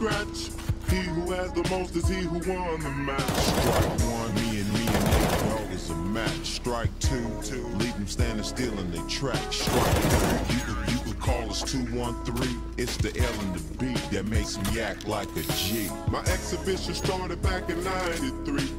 scratch. He who has the most is he who won the match. Strike one, me and me and Nate Dogg is a match. Strike two, two, leave them standing still in their track. Strike three, you could, you could call us 213. It's the L and the B that makes me act like a G. My exhibition started back in 93.